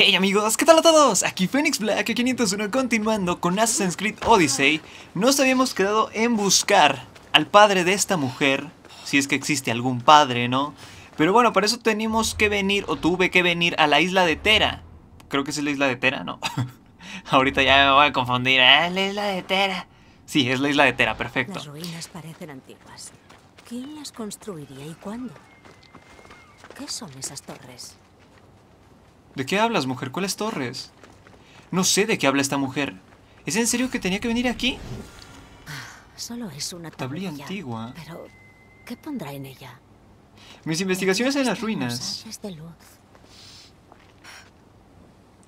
Hey amigos, ¿qué tal a todos? Aquí Phoenix Black 501 continuando con Assassin's Creed Odyssey. Nos habíamos quedado en buscar al padre de esta mujer, si es que existe algún padre, ¿no? Pero bueno, para eso tenemos que venir, o tuve que venir a la isla de Tera. Creo que es la isla de Tera, ¿no? Ahorita ya me voy a confundir. ¿eh? la isla de Tera. Sí, es la isla de Tera, perfecto. Las ruinas parecen antiguas. ¿Quién las construiría y cuándo? ¿Qué son esas torres? ¿De qué hablas, mujer? ¿Cuáles torres? No sé de qué habla esta mujer. ¿Es en serio que tenía que venir aquí? Solo es una Tablilla tablilla. antigua. Pero, ¿qué pondrá en ella? Mis investigaciones en las ruinas. de luz.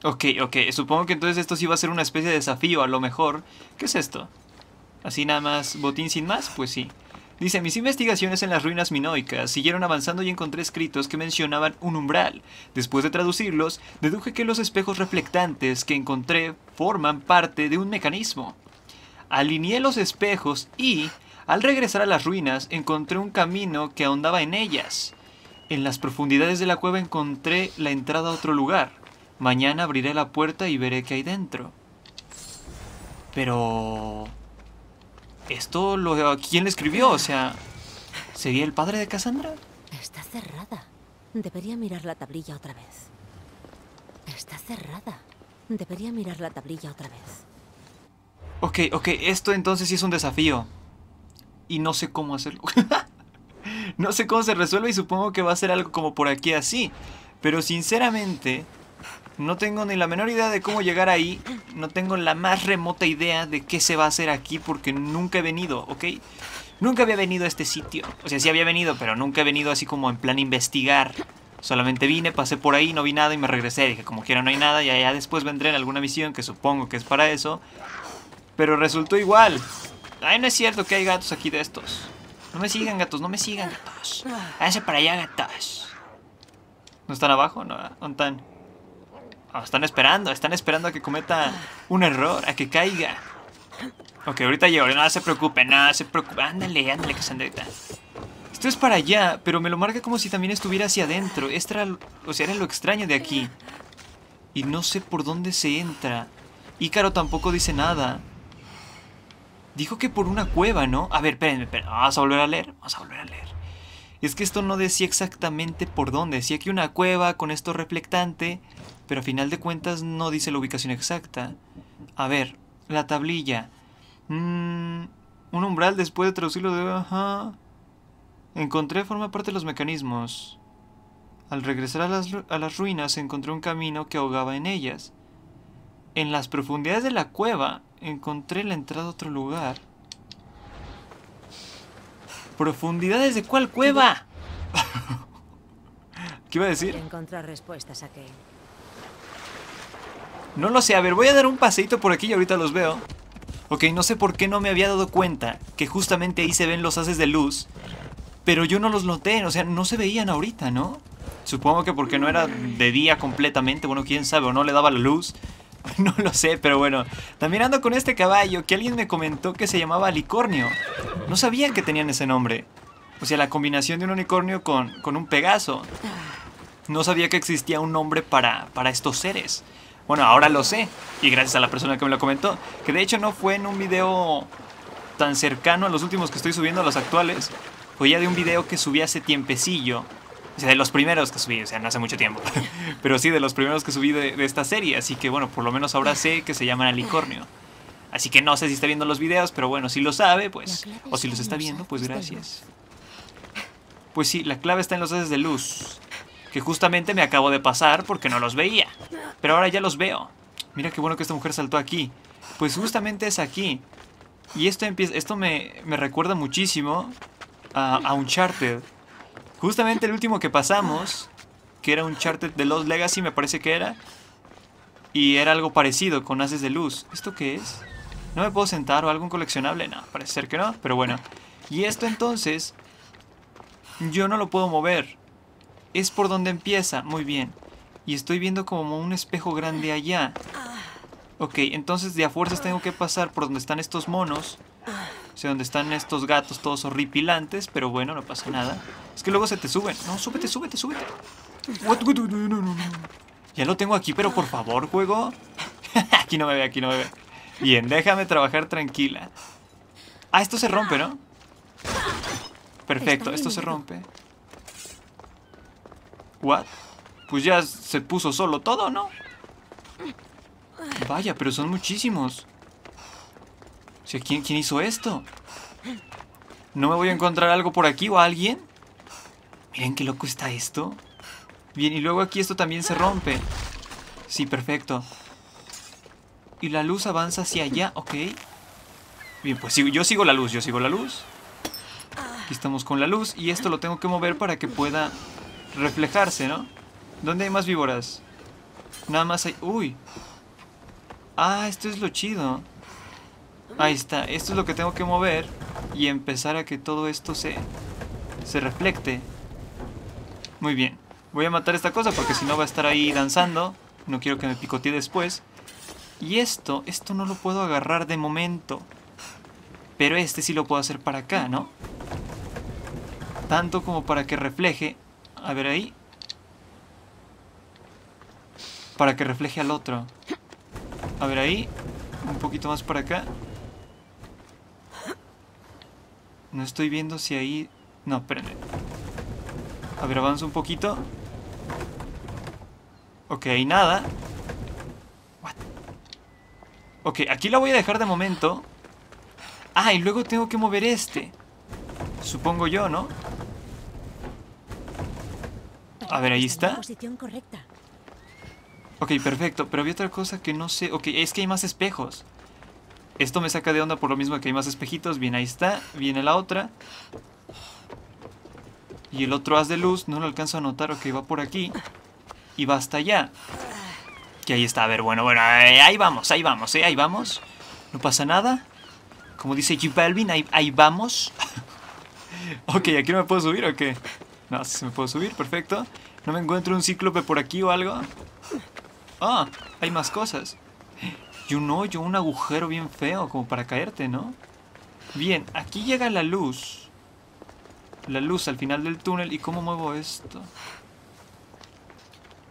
Ok, ok. Supongo que entonces esto sí va a ser una especie de desafío, a lo mejor. ¿Qué es esto? ¿Así nada más botín sin más? Pues sí. Dice, mis investigaciones en las ruinas minoicas siguieron avanzando y encontré escritos que mencionaban un umbral. Después de traducirlos, deduje que los espejos reflectantes que encontré forman parte de un mecanismo. Alineé los espejos y, al regresar a las ruinas, encontré un camino que ahondaba en ellas. En las profundidades de la cueva encontré la entrada a otro lugar. Mañana abriré la puerta y veré qué hay dentro. Pero... ¿Esto lo... ¿Quién le escribió? O sea... ¿Sería el padre de Cassandra? Está cerrada. Debería mirar la tablilla otra vez. Está cerrada. Debería mirar la tablilla otra vez. Ok, ok, esto entonces sí es un desafío. Y no sé cómo hacerlo. no sé cómo se resuelve y supongo que va a ser algo como por aquí así. Pero sinceramente, no tengo ni la menor idea de cómo llegar ahí. No tengo la más remota idea de qué se va a hacer aquí porque nunca he venido, ¿ok? Nunca había venido a este sitio. O sea, sí había venido, pero nunca he venido así como en plan investigar. Solamente vine, pasé por ahí, no vi nada y me regresé. Dije, como quiera no hay nada, y allá después vendré en alguna misión que supongo que es para eso. Pero resultó igual. Ay, no es cierto que hay gatos aquí de estos. No me sigan, gatos, no me sigan, gatos. Váyanse para allá, gatos. ¿No están abajo? No, ¿dónde están? Ah, están esperando, están esperando a que cometa un error, a que caiga. Ok, ahorita llego, no se preocupe, no se preocupe. Ándale, ándale, Cassandrita. Esto es para allá, pero me lo marca como si también estuviera hacia adentro. Esto o sea, era lo extraño de aquí. Y no sé por dónde se entra. Ícaro tampoco dice nada. Dijo que por una cueva, ¿no? A ver, espérenme, espérenme. Vamos a volver a leer. Vamos a volver a leer. Es que esto no decía exactamente por dónde. Decía que una cueva con esto reflectante, pero a final de cuentas no dice la ubicación exacta. A ver, la tablilla. Mm, un umbral después de traducirlo de... Ajá. Encontré forma parte de los mecanismos. Al regresar a las, a las ruinas encontré un camino que ahogaba en ellas. En las profundidades de la cueva encontré la entrada a otro lugar. ¿Profundidades de cuál cueva? ¿Qué iba a decir? Encontrar respuestas a qué. No lo sé, a ver, voy a dar un paseíto por aquí y ahorita los veo. Ok, no sé por qué no me había dado cuenta que justamente ahí se ven los haces de luz. Pero yo no los noté, o sea, no se veían ahorita, ¿no? Supongo que porque no era de día completamente, bueno, quién sabe, o no le daba la luz. No lo sé, pero bueno. También ando con este caballo que alguien me comentó que se llamaba Licornio. No sabían que tenían ese nombre. O sea, la combinación de un unicornio con, con un pegaso. No sabía que existía un nombre para, para estos seres. Bueno, ahora lo sé. Y gracias a la persona que me lo comentó. Que de hecho no fue en un video tan cercano a los últimos que estoy subiendo, a los actuales. Fue ya de un video que subí hace tiempecillo. O sea, de los primeros que subí, o sea, no hace mucho tiempo. Pero sí, de los primeros que subí de, de esta serie. Así que bueno, por lo menos ahora sé que se llaman Alicornio. Así que no sé si está viendo los videos, pero bueno, si lo sabe, pues... O si los está viendo, pues gracias. Pues sí, la clave está en los haces de luz. Que justamente me acabo de pasar porque no los veía. Pero ahora ya los veo. Mira qué bueno que esta mujer saltó aquí. Pues justamente es aquí. Y esto, empieza, esto me, me recuerda muchísimo a, a Uncharted. Justamente el último que pasamos, que era Uncharted de Lost Legacy, me parece que era. Y era algo parecido, con haces de luz. ¿Esto qué es? ¿No me puedo sentar o algún coleccionable? No, parece ser que no, pero bueno. Y esto entonces, yo no lo puedo mover. Es por donde empieza, muy bien. Y estoy viendo como un espejo grande allá. Ok, entonces de a fuerzas tengo que pasar por donde están estos monos. O sea, donde están estos gatos todos horripilantes, pero bueno, no pasa nada. Es que luego se te suben. No, súbete, súbete, súbete. Ya lo tengo aquí, pero por favor, juego. aquí no me ve, aquí no me ve. Bien, déjame trabajar tranquila. Ah, esto se rompe, ¿no? Perfecto, esto se rompe. ¿What? Pues ya se puso solo todo, ¿no? Vaya, pero son muchísimos. O sea, ¿quién, ¿quién hizo esto? ¿No me voy a encontrar algo por aquí o alguien? Miren qué loco está esto. Bien, y luego aquí esto también se rompe. Sí, perfecto. Y la luz avanza hacia allá, ok. Bien, pues yo sigo la luz, yo sigo la luz. Aquí estamos con la luz y esto lo tengo que mover para que pueda reflejarse, ¿no? ¿Dónde hay más víboras? Nada más hay... ¡Uy! Ah, esto es lo chido. Ahí está, esto es lo que tengo que mover y empezar a que todo esto se, se reflecte. Muy bien. Voy a matar esta cosa porque si no va a estar ahí danzando. No quiero que me picotee después. Y esto, esto no lo puedo agarrar de momento. Pero este sí lo puedo hacer para acá, ¿no? Tanto como para que refleje. A ver ahí. Para que refleje al otro. A ver ahí. Un poquito más para acá. No estoy viendo si ahí... No, espérenme. A ver, avanzo un poquito. Ok, nada. What? Ok, aquí la voy a dejar de momento. Ah, y luego tengo que mover este. Supongo yo, ¿no? A ver, ahí está. Ok, perfecto. Pero había otra cosa que no sé. Ok, es que hay más espejos. Esto me saca de onda por lo mismo que hay más espejitos. Bien, ahí está. Viene la otra. Y el otro haz de luz, no lo alcanzo a notar. Ok, va por aquí. Y va hasta allá. Que ahí está. A ver, bueno, bueno. eh, Ahí vamos, ahí vamos, ¿eh? Ahí vamos. No pasa nada. Como dice J Balvin, ahí, ahí vamos. ok, ¿aquí no me puedo subir o qué? No, sí me puedo subir, perfecto. ¿No me encuentro un cíclope por aquí o algo? Ah, hay más cosas. Y un hoyo, un agujero bien feo, como para caerte, ¿no? Bien, aquí llega la luz. La luz al final del túnel. ¿Y cómo muevo esto?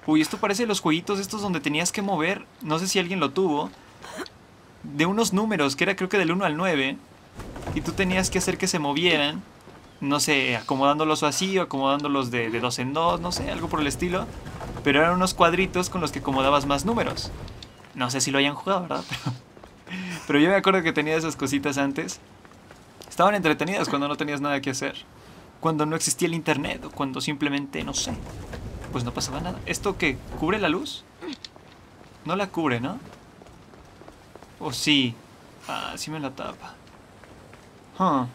Uy, esto parece los jueguitos estos donde tenías que mover. No sé si alguien lo tuvo. De unos números, que era creo que del 1 al 9. Y tú tenías que hacer que se movieran. No sé, acomodándolos así o acomodándolos de, dos en dos, no sé, algo por el estilo. Pero eran unos cuadritos con los que acomodabas más números. No sé si lo hayan jugado, ¿verdad? Pero, pero yo me acuerdo que tenía esas cositas antes. Estaban entretenidas cuando no tenías nada que hacer. Cuando no existía el internet o cuando simplemente, no sé. Pues no pasaba nada. ¿Esto qué? ¿Cubre la luz? No la cubre, ¿no? ¿O sí? Ah, sí me la tapa. Huh.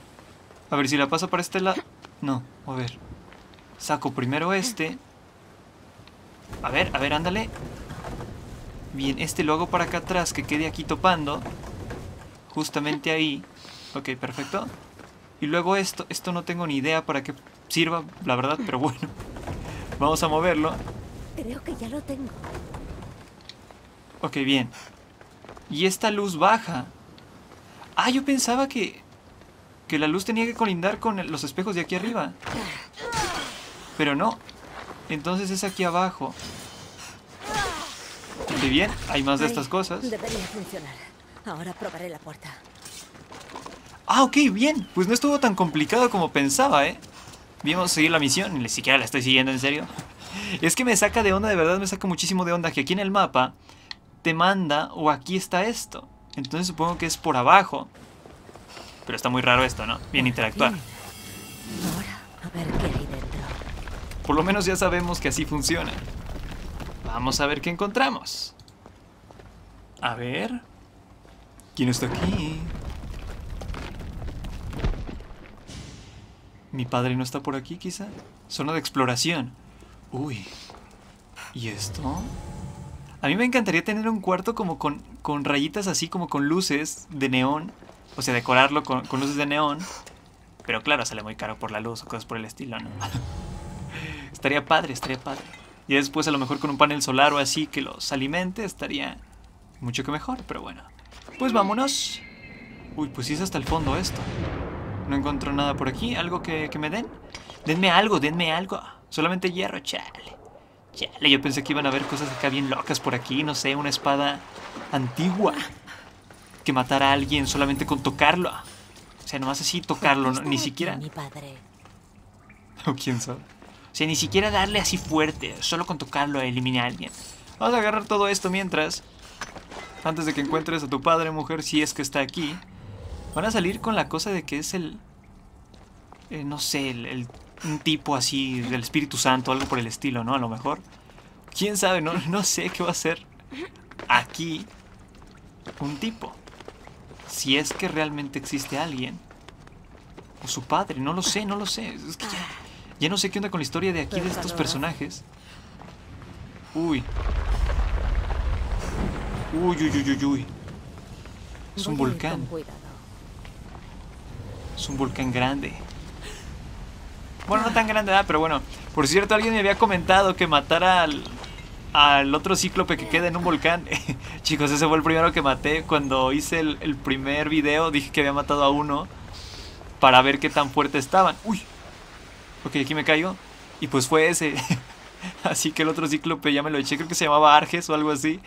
A ver si la paso para este lado. No, a ver. Saco primero este. A ver, a ver, ándale. Bien, este lo hago para acá atrás, que quede aquí topando. Justamente ahí. Ok, perfecto. Y luego esto, esto no tengo ni idea para qué sirva, la verdad, pero bueno. Vamos a moverlo. Creo que ya lo tengo. Ok, bien. Y esta luz baja. Ah, yo pensaba que... Que la luz tenía que colindar con los espejos de aquí arriba. Pero no. Entonces es aquí abajo. Ok, bien. Hay más de Ahí, estas cosas. Debería funcionar. Ahora probaré la puerta. Ah, ok, bien. Pues no estuvo tan complicado como pensaba, ¿eh? Vimos seguir la misión. Ni siquiera la estoy siguiendo, en serio. Es que me saca de onda, de verdad me saca muchísimo de onda que aquí en el mapa te manda o aquí está esto. Entonces supongo que es por abajo. Pero está muy raro esto, ¿no? Bien interactuar. Ahora, a ver qué hay dentro. Por lo menos ya sabemos que así funciona. Vamos a ver qué encontramos. A ver. ¿Quién está aquí? Mi padre no está por aquí, quizá. Zona de exploración. Uy. ¿Y esto? A mí me encantaría tener un cuarto como con, con rayitas así, como con luces de neón. O sea, decorarlo con, luces de neón. Pero claro, sale muy caro por la luz o cosas por el estilo, ¿no? estaría padre, estaría padre. Y después a lo mejor con un panel solar o así que los alimente, estaría mucho que mejor, pero bueno. Pues vámonos. Uy, pues sí es hasta el fondo esto. No encuentro nada por aquí, algo que, que me den. Denme algo, denme algo. Solamente hierro, chale. Chale, yo pensé que iban a haber cosas acá bien locas por aquí, no sé, una espada antigua que matara a alguien solamente con tocarlo. O sea, nomás así tocarlo, ¿Por no- qué ni siquiera... Mi padre. O quién sabe. O sea, ni siquiera darle así fuerte, solo con tocarlo eliminar a alguien. Vamos a agarrar todo esto mientras. Antes de que encuentres a tu padre, mujer, si es que está aquí. Van a salir con la cosa de que es el... eh, no sé, el, el- un tipo así del Espíritu Santo, algo por el estilo, ¿no? A lo mejor. ¿Quién sabe? No, no sé qué va a ser aquí un tipo. Si es que realmente existe alguien. O su padre, no lo sé, no lo sé. Es que ya, ya no sé qué onda con la historia de aquí de estos personajes. Uy. Uy, uy, uy, uy, uy. Es un volcán. Es un volcán grande. Bueno, no tan grande, ¿verdad? pero bueno. Por cierto, alguien me había comentado que matara al, al otro cíclope que queda en un volcán. Chicos, ese fue el primero que maté. Cuando hice el, el primer video dije que había matado a uno para ver qué tan fuerte estaban. Uy. Ok, aquí me caigo. Y pues fue ese. así que el otro cíclope ya me lo eché. Creo que se llamaba Arges o algo así.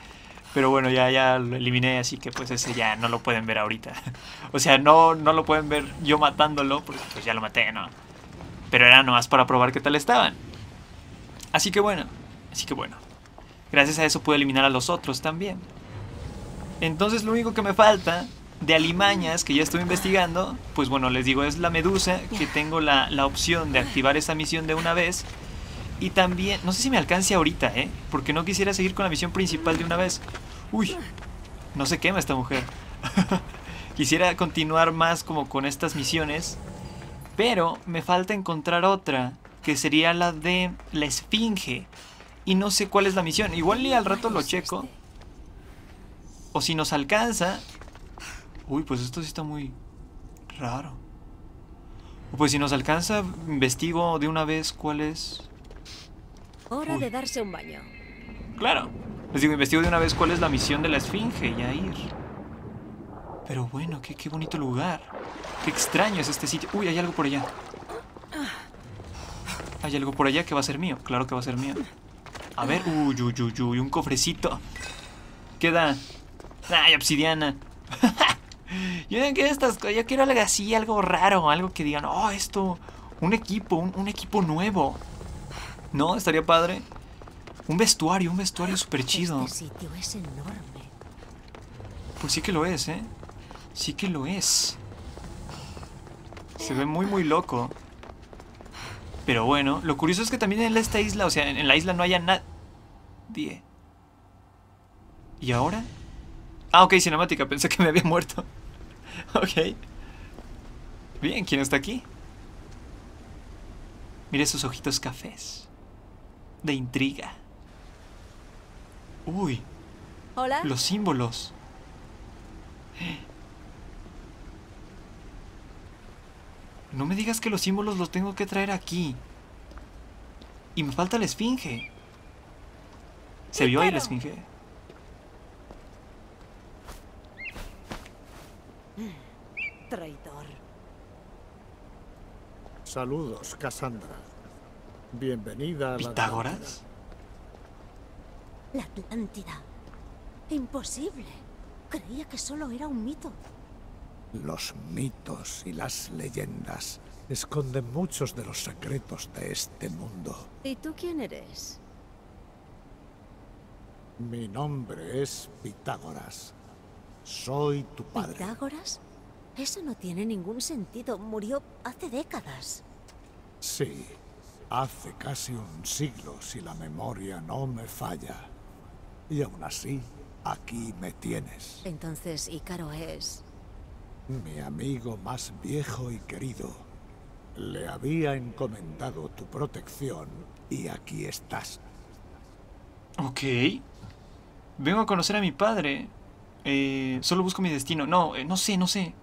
Pero bueno, ya, ya lo eliminé, así que pues ese ya no lo pueden ver ahorita. o sea, no, no lo pueden ver yo matándolo, porque pues ya lo maté, ¿no? Pero era nomás para probar qué tal estaban. Así que bueno, así que bueno. Gracias a eso pude eliminar a los otros también. Entonces lo único que me falta de alimañas que ya estuve investigando, pues bueno, les digo, es la medusa, que tengo la, la opción de activar esa misión de una vez. Y también, no sé si me alcance ahorita, ¿eh? Porque no quisiera seguir con la misión principal de una vez. Uy, no se quema esta mujer. quisiera continuar más como con estas misiones. Pero me falta encontrar otra, que sería la de la esfinge. Y no sé cuál es la misión. Igual y al rato lo ¿Cuál es checo. O si nos alcanza. Uy, pues esto sí está muy raro. O pues si nos alcanza, investigo de una vez cuál es. Hora Uy. de darse un baño. Claro. Les digo, investigo de una vez cuál es la misión de la esfinge y a ir. Pero bueno, qué, qué bonito lugar. Qué extraño es este sitio. Uy, hay algo por allá. Hay algo por allá que va a ser mío. Claro que va a ser mío. A ver. Uy, uy, uy, uy. Un cofrecito. ¿Qué da? Ay, obsidiana. yo no quiero estas cosas. Yo quiero algo así, algo raro. Algo que digan, oh, esto. Un equipo, un, un equipo nuevo. ¿No? Estaría padre. Un vestuario, un vestuario súper chido. Este sitio es enorme. Pues sí que lo es, ¿eh? Sí que lo es. Se ve muy, muy loco. Pero bueno, lo curioso es que también en esta isla, o sea, en, la isla no haya nadie. ¿Y ahora? Ah, ok, cinemática, pensé que me había muerto. ok. Bien, ¿quién está aquí? Mire sus ojitos cafés. De intriga. Uy, Hola. los símbolos. No me digas que los símbolos los tengo que traer aquí. Y me falta la esfinge. ¿Se vio ahí la esfinge? Traidor. Saludos, Cassandra. Bienvenida a la ¿Pitágoras? La Atlántida. Imposible. Creía que solo era un mito. Los mitos y las leyendas esconden muchos de los secretos de este mundo. ¿Y tú quién eres? Mi nombre es Pitágoras. Soy tu padre. ¿Pitágoras? Eso no tiene ningún sentido. Murió hace décadas. Sí, hace casi un siglo si la memoria no me falla. Y aún así, aquí me tienes. Entonces Ícaro es... Mi amigo más viejo y querido. Le había encomendado tu protección y aquí estás. Ok. Vengo a conocer a mi padre. Eh, solo busco mi destino. No, eh, no sé, no sé.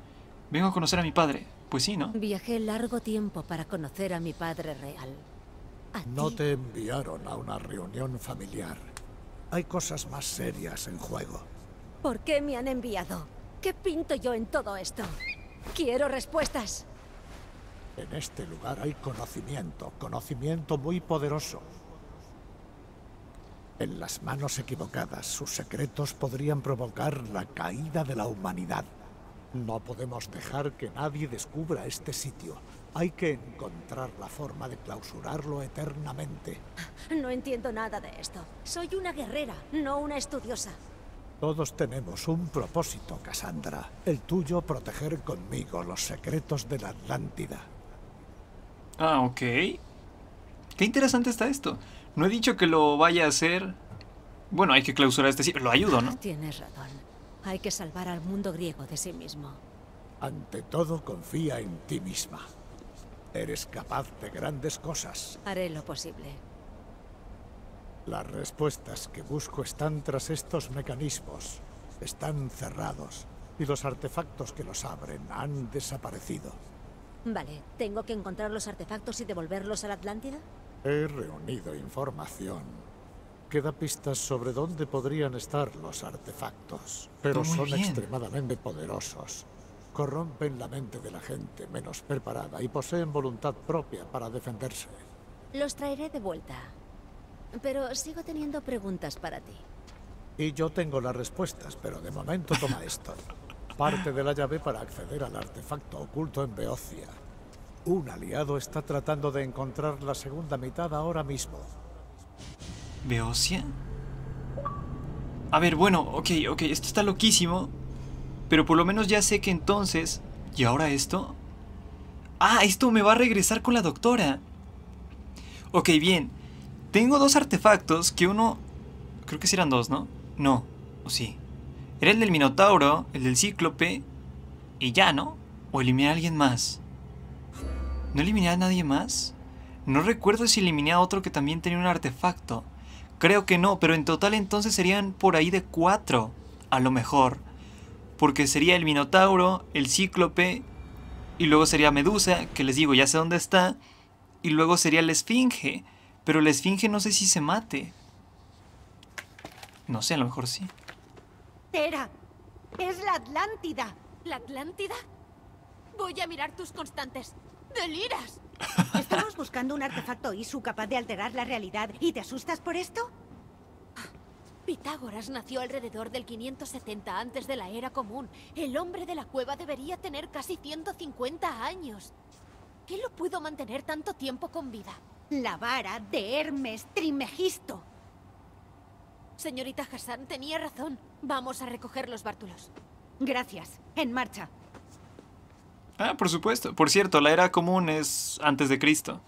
Vengo a conocer a mi padre. Pues sí, ¿no? Viajé largo tiempo para conocer a mi padre real. A No ti. te enviaron a una reunión familiar. Hay cosas más serias en juego. ¿Por qué me han enviado? ¿Qué pinto yo en todo esto? Quiero respuestas. En este lugar hay conocimiento, conocimiento muy poderoso. En las manos equivocadas, sus secretos podrían provocar la caída de la humanidad. No podemos dejar que nadie descubra este sitio. Hay que encontrar la forma de clausurarlo eternamente. No entiendo nada de esto. Soy una guerrera, no una estudiosa. Todos tenemos un propósito, Cassandra. El tuyo, proteger conmigo los secretos de la Atlántida. Ah, ok. Qué interesante está esto. No he dicho que lo vaya a hacer. Bueno, hay que clausurar este sitio. Lo ayudo, ¿no? Tienes razón. Hay que salvar al mundo griego de sí mismo. Ante todo, confía en ti misma. Eres capaz de grandes cosas. Haré lo posible. Las respuestas que busco están tras estos mecanismos. Están cerrados. Y los artefactos que los abren han desaparecido. Vale, ¿tengo que encontrar los artefactos y devolverlos a la Atlántida? He reunido información. Queda pistas sobre dónde podrían estar los artefactos. Pero Muy son bien. extremadamente poderosos. Corrompen la mente de la gente menos preparada y poseen voluntad propia para defenderse. Los traeré de vuelta. Pero sigo teniendo preguntas para ti. Y yo tengo las respuestas, pero de momento toma esto. Parte de la llave para acceder al artefacto oculto en Beocia. Un aliado está tratando de encontrar la segunda mitad ahora mismo. ¿Beocia? A ver, bueno, ok, ok, esto está loquísimo. Pero por lo menos ya sé que entonces... ¿Y ahora esto? Ah, esto me va a regresar con la doctora. Ok, bien. Tengo dos artefactos que uno... Creo que sí eran dos, ¿no? No, o sí. Era el del Minotauro, el del Cíclope... Y ya, ¿no? ¿O eliminé a alguien más? ¿No eliminé a nadie más? No recuerdo si eliminé a otro que también tenía un artefacto. Creo que no, pero en total entonces serían por ahí de cuatro. A lo mejor. Porque sería el Minotauro, el Cíclope, y luego sería Medusa, que les digo, ya sé dónde está. Y luego sería la Esfinge. Pero la Esfinge no sé si se mate. No sé, a lo mejor sí. Tera, es la Atlántida. ¿La Atlántida? Voy a mirar tus constantes. ¡Deliras! Estamos buscando un artefacto Isu capaz de alterar la realidad. ¿Y te asustas por esto? Pitágoras nació alrededor del 570 antes de la era común. El hombre de la cueva debería tener casi 150 años. ¿Qué lo pudo mantener tanto tiempo con vida? La vara de Hermes Trimegisto. Señorita Hassan tenía razón. Vamos a recoger los bártulos. Gracias. En marcha. Ah, por supuesto. Por cierto, la era común es antes de Cristo.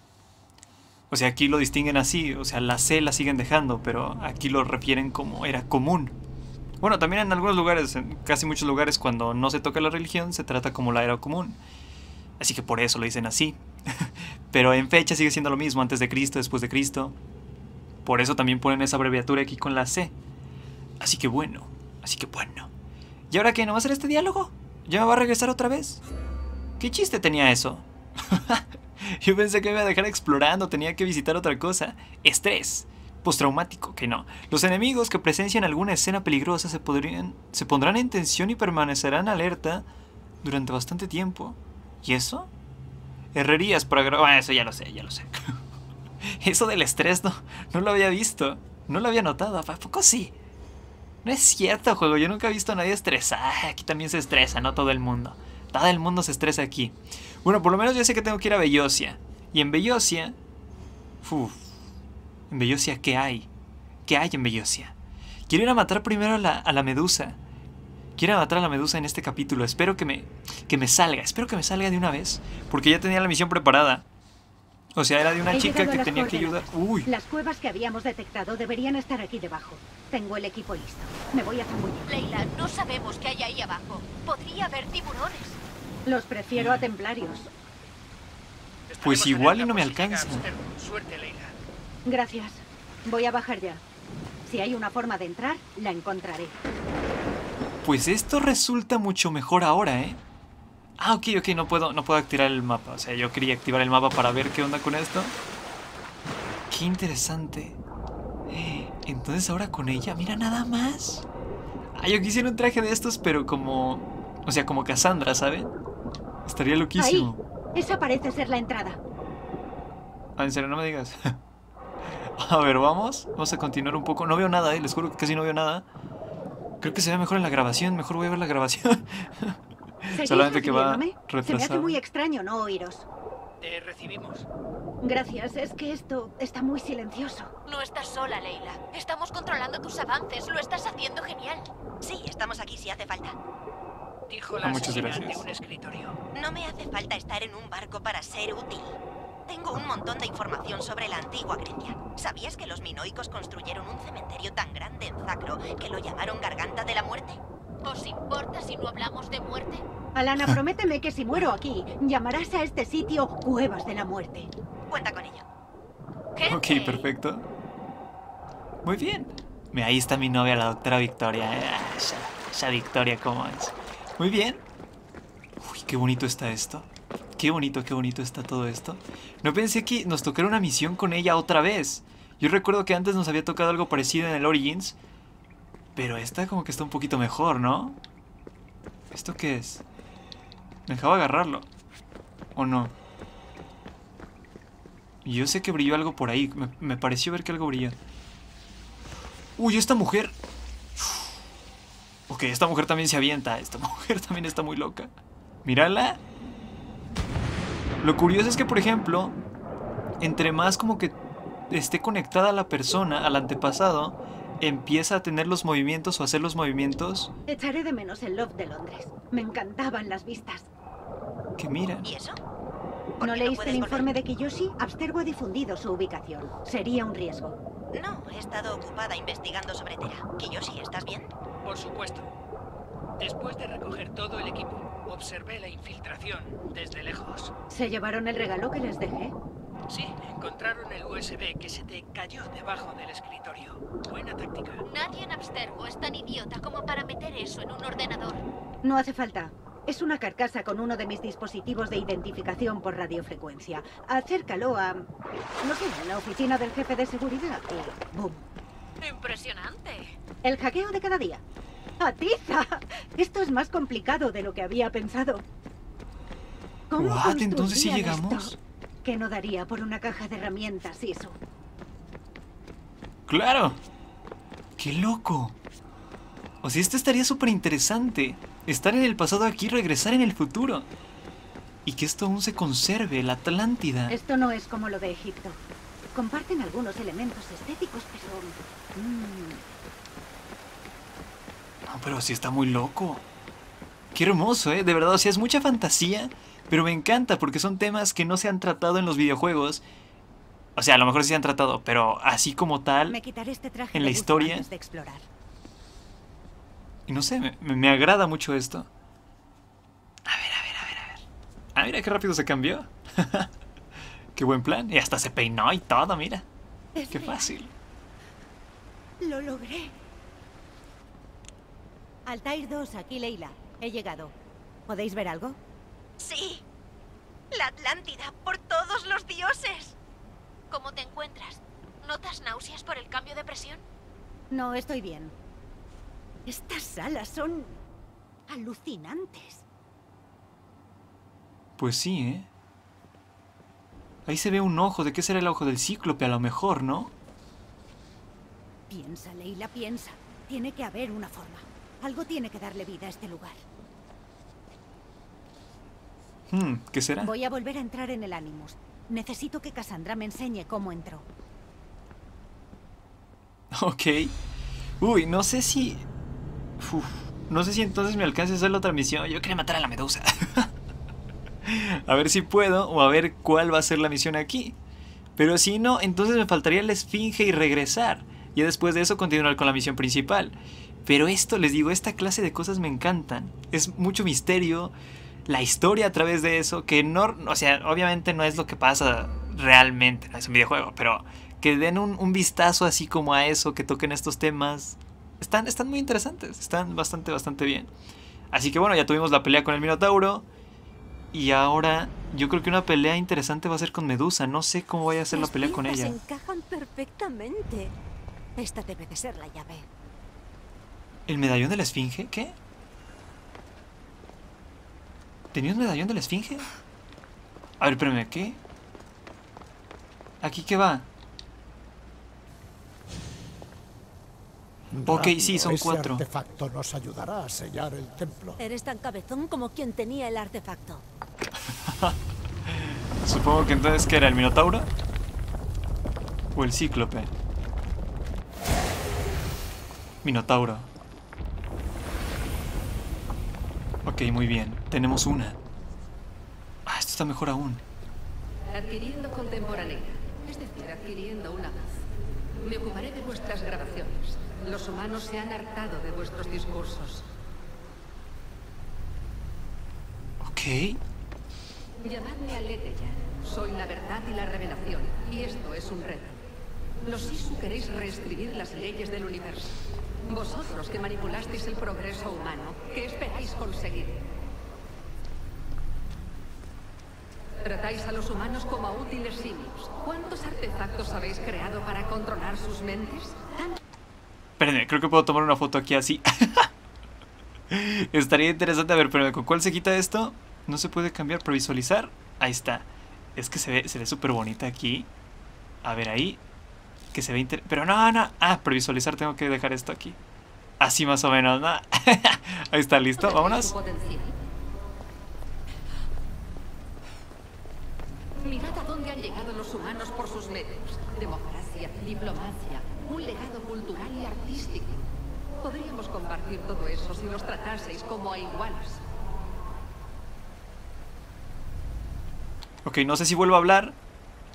O sea, aquí lo distinguen así. O sea, la C la siguen dejando, pero aquí lo refieren como era común. Bueno, también en algunos lugares, en casi muchos lugares, cuando no se toca la religión, se trata como la era común. Así que por eso lo dicen así. Pero en fecha sigue siendo lo mismo, antes de Cristo, después de Cristo. Por eso también ponen esa abreviatura aquí con la C. Así que bueno, así que bueno. ¿Y ahora qué? ¿No va a ser este diálogo? ¿Ya me va a regresar otra vez? ¿Qué chiste tenía eso? Yo pensé que me iba a dejar explorando, tenía que visitar otra cosa. Estrés. Postraumático, que no. Los enemigos que presencian alguna escena peligrosa se, podrían, se pondrán en tensión y permanecerán alerta durante bastante tiempo. ¿Y eso? Herrerías para eso ya lo sé, ya lo sé. eso del estrés no, no lo había visto. No lo había notado. ¿A poco sí? No es cierto, juego. Yo nunca he visto a nadie estresar. Aquí también se estresa, no todo el mundo. Todo el mundo se estresa aquí. Bueno, por lo menos yo sé que tengo que ir a Bellosia. Y en Bellosia... Uf, ¿En Bellosia qué hay? ¿Qué hay en Bellosia? Quiero ir a matar primero a la medusa. Quiero ir a matar a la medusa en este capítulo. Espero que me, que me salga. Espero que me salga de una vez. Porque ya tenía la misión preparada. O sea, era de una He chica que tenía que ayudar. Uy. Las cuevas que habíamos detectado deberían estar aquí debajo. Tengo el equipo listo. Me voy a zambullir. Leila, no sabemos qué hay ahí abajo. Podría haber tiburones. Los prefiero a templarios. Pues igual y no me alcanza. Suerte, Leila. Gracias. Voy a bajar ya. Si hay una forma de entrar, la encontraré. Pues esto resulta mucho mejor ahora, ¿eh? Ah, ok, ok, no puedo, no puedo activar el mapa. O sea, yo quería activar el mapa para ver qué onda con esto. Qué interesante. Entonces ahora con ella, mira nada más. Ah, yo quisiera un traje de estos, pero como... O sea, como Cassandra, ¿saben? Estaría Ahí. loquísimo. Esa parece ser la entrada. Ah, en serio, no me digas. A ver, vamos. Vamos a continuar un poco. No veo nada, eh. Les juro que casi no veo nada. Creo que se ve mejor en la grabación. Mejor voy a ver la grabación. ¿Seguís Solamente que va recibiéndome? Se me hace retrasado. muy extraño no oíros. Te recibimos. Gracias, es que esto está muy silencioso. No estás sola, Leila. Estamos controlando tus avances. Lo estás haciendo genial. Sí, estamos aquí si hace falta. Dijo Ah, la muchas asesina gracias. de un escritorio. No me hace falta estar en un barco para ser útil. Tengo un montón de información sobre la antigua Grecia. ¿Sabías que los minoicos construyeron un cementerio tan grande en Zacro que lo llamaron Garganta de la Muerte? ¿Os importa si no hablamos de muerte? Alana, prométeme que si muero aquí, llamarás a este sitio Cuevas de la Muerte. Cuenta con ello. Ok, perfecto. Muy bien. Mira, ahí está mi novia, la doctora Victoria. eh. Ah, Esa, esa Victoria, ¿cómo es? Muy bien. Uy, qué bonito está esto. Qué bonito, qué bonito está todo esto. No pensé que nos tocara una misión con ella otra vez. Yo recuerdo que antes nos había tocado algo parecido en el Origins. Pero esta como que está un poquito mejor, ¿no? ¿Esto qué es? Me dejaba agarrarlo. ¿O no? Yo sé que brilló algo por ahí. Me, pareció ver que algo brilló. Uy, esta mujer. Ok, esta mujer también se avienta. Esta mujer también está muy loca. Mírala. Lo curioso es que, por ejemplo, entre más como que esté conectada la persona al antepasado, empieza a tener los movimientos o hacer los movimientos Echaré de menos el Love de Londres. Me encantaban las vistas. que miran. ¿Y eso? ¿Por ¿No leíste el volver? informe de Kiyoshi? Abstergo ha difundido su ubicación. Sería un riesgo. No, he estado ocupada investigando sobre Tera. Kiyoshi, ¿estás bien? Por supuesto. Después de recoger todo el equipo, observé la infiltración desde lejos. ¿Se llevaron el regalo que les dejé? Sí, encontraron el USB que se te cayó debajo del escritorio. Buena táctica. Nadie en Abstergo es tan idiota como para meter eso en un ordenador. No hace falta. Es una carcasa con uno de mis dispositivos de identificación por radiofrecuencia. Acércalo a... no sé, a la oficina del jefe de seguridad y... ¡Bum! Impresionante. El hackeo de cada día. ¡Atiza! Esto es más complicado de lo que había pensado. ¿Cómo What? Entonces construirían llegamos. Que no daría por una caja de herramientas, eso. ¡Claro! ¡Qué loco! O sea, esto estaría súper interesante. Estar en el pasado aquí y regresar en el futuro. Y que esto aún se conserve, la Atlántida. Esto no es como lo de Egipto. Comparten algunos elementos estéticos, pero... No, pero sí está muy loco. Qué hermoso, ¿eh? De verdad, o sea, es mucha fantasía, pero me encanta porque son temas que no se han tratado en los videojuegos. O sea, a lo mejor sí se han tratado, pero así como tal. Me quitaré este traje En la historia- antes de explorar. Y no sé, me, me- me agrada mucho esto. A ver, a ver, a ver, a ver. Ah, mira qué rápido se cambió. qué buen plan. Y hasta se peinó y todo, mira. Es Qué real. fácil. Lo logré. Altair 2, aquí Leila. He llegado. ¿Podéis ver algo? Sí. La Atlántida, por todos los dioses. ¿Cómo te encuentras? ¿Notas náuseas por el cambio de presión? No, estoy bien. Estas salas son alucinantes. Pues sí, ¿eh? Ahí se ve un ojo. ¿De qué será el ojo del cíclope? A lo mejor, ¿no? Piensa, Leila, piensa. Tiene que haber una forma. Algo tiene que darle vida a este lugar. Hmm, ¿Qué será? Voy a volver a entrar en el Animus. Necesito que Cassandra me enseñe cómo entró. Ok. Uy, no sé si... Uf, no sé si entonces me alcance a hacer la otra misión. Yo quería matar a la medusa. a ver si puedo o a ver cuál va a ser la misión aquí. Pero si no, entonces me faltaría la esfinge y regresar. Y después de eso continuar con la misión principal. Pero esto, les digo, esta clase de cosas me encantan. Es mucho misterio. La historia a través de eso, que no, o sea, obviamente no es lo que pasa realmente, es un videojuego, pero que den un, un vistazo así como a eso, que toquen estos temas, están, están muy interesantes, están bastante, bastante bien. Así que bueno, ya tuvimos la pelea con el Minotauro. Y ahora yo creo que una pelea interesante va a ser con Medusa. No sé cómo vaya a ser la pelea con ella. encajan perfectamente. Esta debe de ser la llave. ¿El medallón de la Esfinge? ¿Qué? ¿Tenía un medallón de la Esfinge? A ver, espérame, ¿qué? ¿Aquí qué va? Ok, sí, son ese cuatro. artefacto nos ayudará a sellar el templo. Eres tan cabezón como quien tenía el artefacto. Supongo que entonces, ¿qué era? ¿El Minotauro? ¿O el Cíclope? Minotauro. Ok, muy bien. Tenemos una. Ah, esto está mejor aún. Adquiriendo contemporánea, es decir, adquiriendo una voz. Me ocuparé de vuestras grabaciones. Los humanos se han hartado de vuestros discursos. Ok. Llamadme Aletheia. Soy la verdad y la revelación, y esto es un reto. Los Sisu queréis reescribir las leyes del universo. Vosotros que manipulasteis el progreso humano, ¿qué esperáis conseguir? Tratáis a los humanos como a útiles simios. ¿Cuántos artefactos habéis creado para controlar sus mentes? Espérenme, creo que puedo tomar una foto aquí así. Estaría interesante. A ver, pero ¿con cuál se quita esto? No se puede cambiar, previsualizar. Ahí está. Es que se ve se ve súper bonita aquí. A ver, ahí. Que se ve inter... Pero no, no. Ah, previsualizar tengo que dejar esto aquí. Así más o menos, ¿no? Ahí está, listo. Vámonos. Mirad a dónde han llegado los humanos por sus medios. Democracia, diplomacia, un legado cultural y artístico. Podríamos compartir todo eso si nos trataseis como a iguales. Ok, no sé si vuelvo a hablar.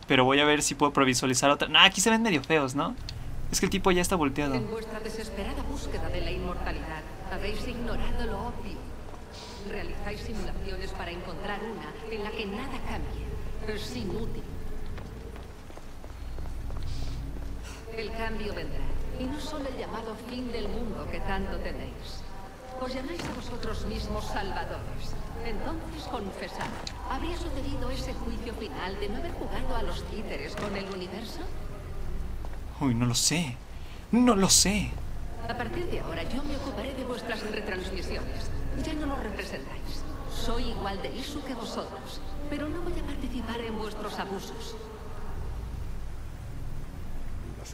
Pero voy a ver si puedo previsualizar otra. Nah, aquí se ven medio feos, ¿no? Es que el tipo ya está volteado. En vuestra desesperada búsqueda de la inmortalidad, habéis ignorado lo obvio. Realizáis simulaciones para encontrar una en la que nada cambie. Es inútil. El cambio vendrá. Y no solo el llamado fin del mundo que tanto teméis. Os llamáis a vosotros mismos salvadores. Entonces confesad, ¿habría sucedido ese juicio final de no haber jugado a los títeres con el universo? Uy, no lo sé. No lo sé. A partir de ahora yo me ocuparé de vuestras retransmisiones. Ya no nos representáis. Soy igual de Isu que vosotros, pero no voy a participar en vuestros abusos.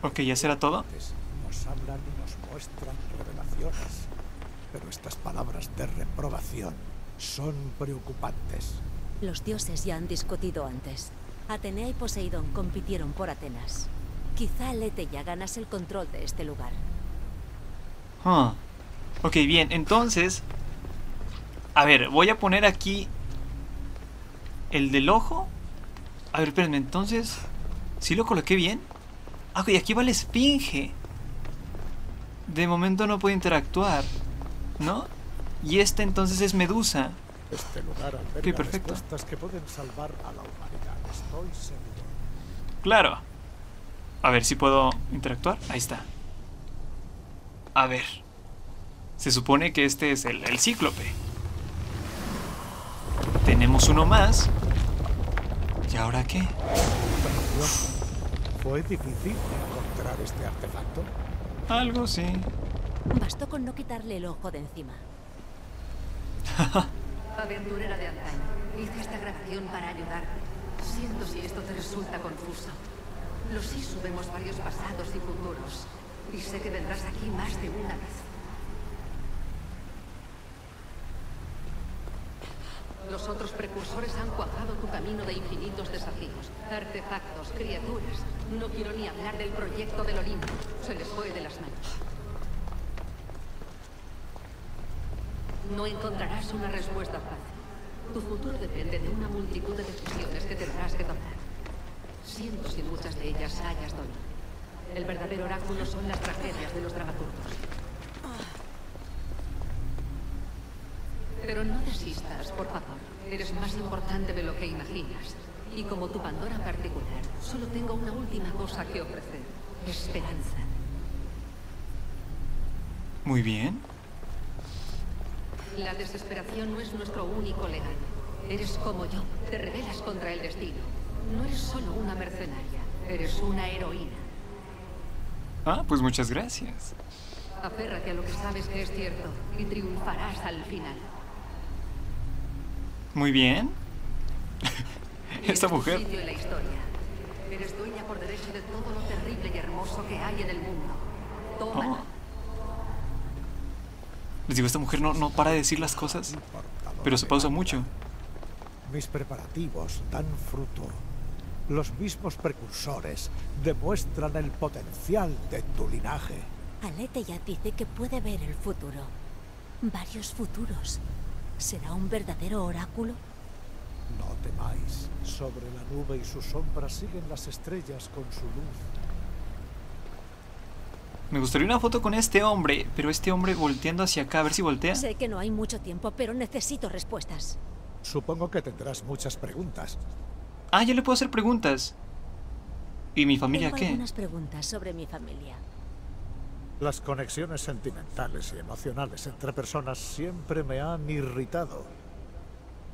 Ok, ¿ya será todo? Nos hablan y nos muestran revelaciones. Pero estas palabras de reprobación son preocupantes. Los dioses ya han discutido antes. Atenea y Poseidón compitieron por Atenas. Quizá Leteia ganase el control de este lugar. Ah. Ok, bien, entonces. A ver, voy a poner aquí. El del ojo. A ver, espérenme, entonces. ¿Sí lo coloqué bien? Ah, ok, aquí va la esfinge. De momento no puede interactuar. ¿No? Y este entonces es Medusa. Este lugar perfecto. que pueden salvar a la humanidad. Estoy seguro. Claro. A ver si puedo interactuar. Ahí está. A ver. Se supone que este es el, el cíclope. Tenemos uno más. ¿Y ahora qué? Fue difícil encontrar este artefacto. Algo sí. Bastó con no quitarle el ojo de encima. Aventurera de antaño, hice esta grabación para ayudarte. Siento si esto te resulta confuso. Los Isu vemos varios pasados y futuros. Y sé que vendrás aquí más de una vez. Los otros precursores han cuajado tu camino de infinitos desafíos, artefactos, criaturas. No quiero ni hablar del proyecto del Olimpo. Se les fue de las manos. No encontrarás una respuesta fácil. Tu futuro depende de una multitud de decisiones que tendrás que tomar. Siento si muchas de ellas hayas dolido. El verdadero oráculo son las tragedias de los dramaturgos. Pero no desistas, por favor. Eres más importante de lo que imaginas. Y como tu Pandora particular, solo tengo una última cosa que ofrecer. Esperanza. Muy bien. La desesperación no es nuestro único legado. Eres como yo, te rebelas contra el destino. No eres solo una mercenaria, eres una heroína. Ah, pues muchas gracias. Aférrate a lo que sabes que es cierto y triunfarás al final. Muy bien. Esta mujer. sitio en la historia. Eres dueña por derecho de todo lo terrible y hermoso que hay en el mundo. Tómalo. Les digo, esta mujer no, no para de decir las cosas, pero se pausa mucho. Mis preparativos dan fruto. Los mismos precursores demuestran el potencial de tu linaje. Alete ya dice que puede ver el futuro. Varios futuros. ¿Será un verdadero oráculo? No temáis. Sobre la nube y su sombra siguen las estrellas con su luz. Me gustaría una foto con este hombre, pero este hombre volteando hacia acá, a ver si voltea. Sé que no hay mucho tiempo, pero necesito respuestas. Supongo que tendrás muchas preguntas. Ah, ya le puedo hacer preguntas. ¿Y mi familia Tengo qué? algunas preguntas sobre mi familia. Las conexiones sentimentales y emocionales entre personas siempre me han irritado.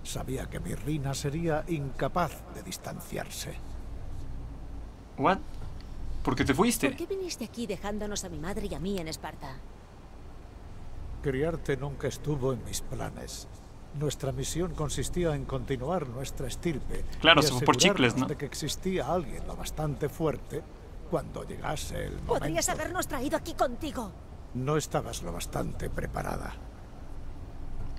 Sabía que mi Rina sería incapaz de distanciarse. ¿What? ¿Por qué te fuiste? ¿Por qué viniste aquí dejándonos a mi madre y a mí en Esparta? Criarte nunca estuvo en mis planes. Nuestra misión consistía en continuar nuestra estirpe. Claro, y se fue por chicles, ¿no? de que existía alguien lo bastante fuerte cuando llegase el momento. Podrías habernos traído aquí contigo. No estabas lo bastante preparada.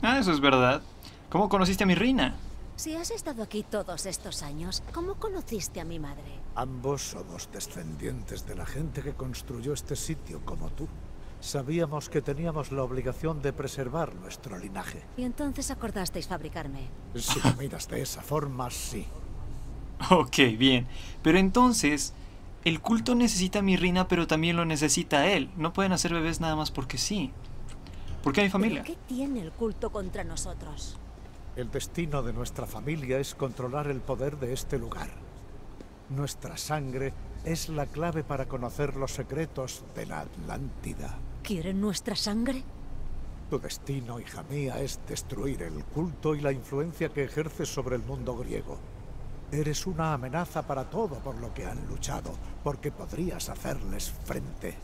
Ah, eso es verdad. ¿Cómo conociste a mi reina? Si has estado aquí todos estos años, ¿cómo conociste a mi madre? Ambos somos descendientes de la gente que construyó este sitio como tú. Sabíamos que teníamos la obligación de preservar nuestro linaje. Y entonces acordasteis fabricarme. Si lo miras de esa forma, sí. Ok, bien. Pero entonces, el culto necesita a mi reina, pero también lo necesita a él. No pueden hacer bebés nada más porque sí. ¿Por qué mi familia? ¿Pero ¿Qué tiene el culto contra nosotros? El destino de nuestra familia es controlar el poder de este lugar. Nuestra sangre es la clave para conocer los secretos de la Atlántida. ¿Quieren nuestra sangre? Tu destino, hija mía, es destruir el culto y la influencia que ejerces sobre el mundo griego. Eres una amenaza para todo por lo que han luchado, porque podrías hacerles frente.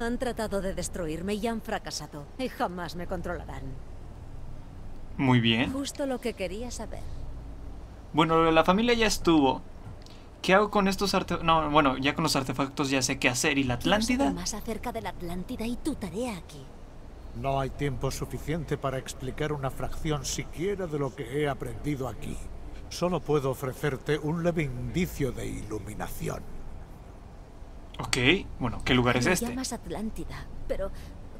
Han tratado de destruirme y han fracasado. Y jamás me controlarán. Muy bien. Justo lo que quería saber. Bueno, la familia ya estuvo. ¿Qué hago con estos artefactos? No, bueno, ya con los artefactos ya sé qué hacer. ¿Y la Atlántida? más acerca de la Atlántida y tu tarea aquí. No hay tiempo suficiente para explicar una fracción siquiera de lo que he aprendido aquí. Solo puedo ofrecerte un leve indicio de iluminación. Ok, bueno, ¿qué lugar es este? llamas Atlántida, pero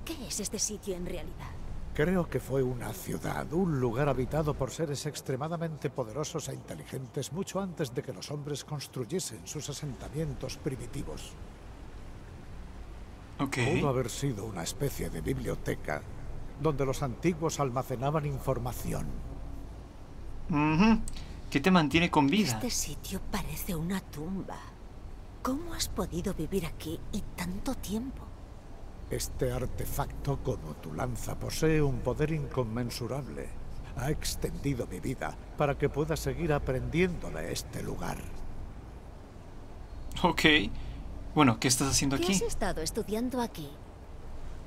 ¿qué es este sitio en realidad? Creo que fue una ciudad, un lugar habitado por seres extremadamente poderosos e inteligentes mucho antes de que los hombres construyesen sus asentamientos primitivos. Ok. Pudo haber sido una especie de biblioteca donde los antiguos almacenaban información. ¿Qué te mantiene con vida? Este sitio parece una tumba. ¿Cómo has podido vivir aquí y tanto tiempo? Este artefacto, como tu lanza, posee un poder inconmensurable. Ha extendido mi vida para que pueda seguir aprendiendo de este lugar. Ok. Bueno, ¿qué estás haciendo ¿Qué aquí? has estado estudiando aquí?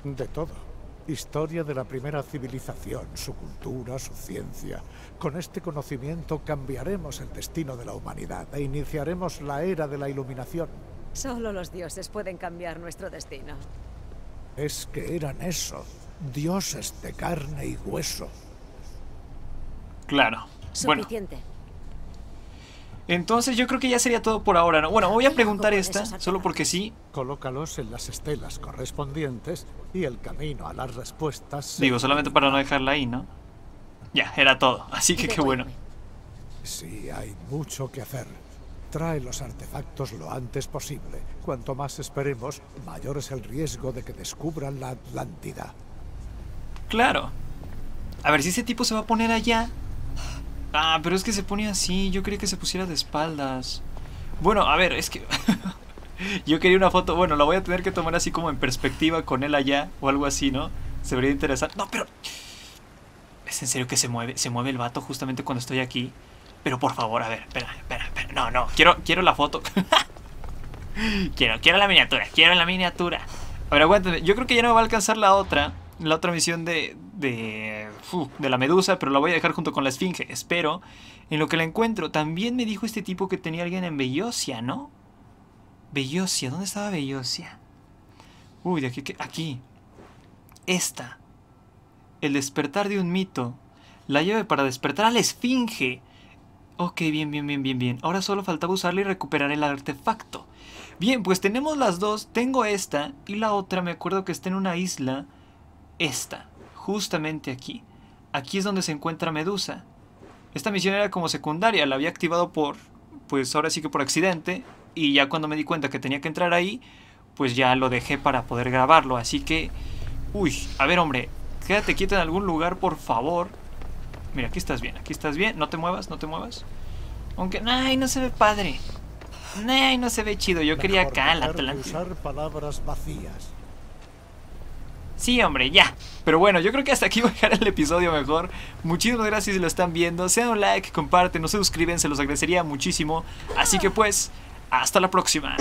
De todo. Historia de la primera civilización, su cultura, su ciencia. Con este conocimiento cambiaremos el destino de la humanidad e iniciaremos la era de la iluminación. Solo los dioses pueden cambiar nuestro destino. Es que eran eso, dioses de carne y hueso. Claro. Bueno, Suficiente. entonces yo creo que ya sería todo por ahora, ¿no? Bueno, me voy a ¿Qué hago preguntar esta, solo porque sí. Colócalos en las estelas correspondientes y el camino a las respuestas. Digo, solamente para no dejarla ahí, ¿no? Ya, era todo. Así que qué bueno. Sí, hay mucho que hacer. Trae los artefactos lo antes posible. Cuanto más esperemos, mayor es el riesgo de que descubran la Atlántida. Claro. A ver si ese tipo se va a poner allá. Ah, pero es que se pone así. Yo quería que se pusiera de espaldas. Bueno, a ver, es que. Yo quería una foto. Bueno, la voy a tener que tomar así como en perspectiva con él allá o algo así, ¿no? Se vería interesante. No, pero. ¿Es en serio que se mueve? Se mueve el vato justamente cuando estoy aquí. Pero por favor, a ver, espera, espera, espera. No, no, quiero, quiero la foto. quiero, quiero la miniatura, quiero la miniatura. A ver, aguántame. Yo creo que ya no me va a alcanzar la otra. La otra misión de. de. de la medusa, pero la voy a dejar junto con la esfinge. Espero. En lo que la encuentro. También me dijo este tipo que tenía alguien en Bellosia, ¿no? Bellosia, ¿dónde estaba Bellosia? Uy, de aquí. Aquí. Esta. El despertar de un mito. La llave para despertar a la esfinge. Ok, bien, bien, bien, bien, bien. Ahora solo faltaba usarla y recuperar el artefacto. Bien, pues tenemos las dos. Tengo esta y la otra me acuerdo que está en una isla. Esta, justamente aquí. Aquí es donde se encuentra Medusa. Esta misión era como secundaria, la había activado por, pues ahora sí que por accidente. Y ya cuando me di cuenta que tenía que entrar ahí, pues ya lo dejé para poder grabarlo. Así que, uy, a ver hombre, quédate quieto en algún lugar, por favor. Mira, aquí estás bien, aquí estás bien. No te muevas, no te muevas. Aunque, ay, no se ve padre. Ay, no se ve chido. Yo quería acá, usar palabras vacías. Sí, hombre, ya. Pero bueno, yo creo que hasta aquí voy a dejar el episodio mejor. Muchísimas gracias si lo están viendo. Sean un like, comparten, no se suscriben, se los agradecería muchísimo. Así que pues, hasta la próxima.